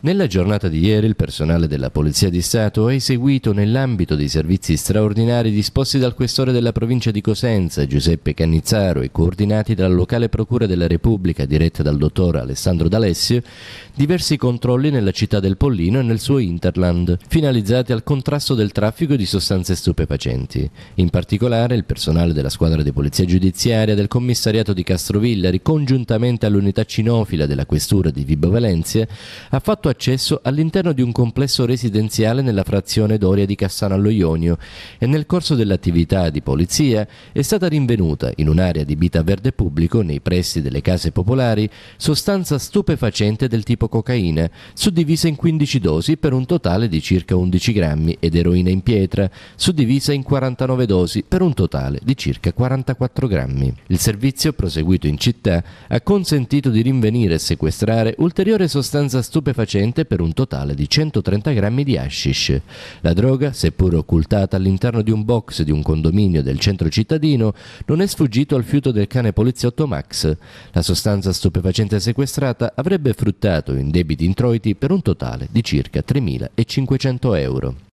Nella giornata di ieri il personale della Polizia di Stato ha eseguito nell'ambito dei servizi straordinari disposti dal questore della provincia di Cosenza, Giuseppe Cannizzaro, e coordinati dalla locale Procura della Repubblica diretta dal dottor Alessandro D'Alessio, diversi controlli nella città del Pollino e nel suo interland, finalizzati al contrasto del traffico di sostanze stupefacenti. In particolare il personale della squadra di polizia giudiziaria del commissariato di Castrovillari, congiuntamente all'unità cinofila della questura di Vibo Valencia, ha fatto accesso all'interno di un complesso residenziale nella frazione Doria di Cassano allo Ionio e nel corso dell'attività di polizia è stata rinvenuta in un'area di bita verde pubblico nei pressi delle case popolari sostanza stupefacente del tipo cocaina, suddivisa in 15 dosi per un totale di circa 11 grammi ed eroina in pietra, suddivisa in 49 dosi per un totale di circa 44 grammi. Il servizio proseguito in città ha consentito di rinvenire e sequestrare ulteriore sostanza stupefacente stupefacente per un totale di 130 grammi di hashish. La droga, seppur occultata all'interno di un box di un condominio del centro cittadino, non è sfuggito al fiuto del cane poliziotto Max. La sostanza stupefacente sequestrata avrebbe fruttato in debiti introiti per un totale di circa 3.500 euro.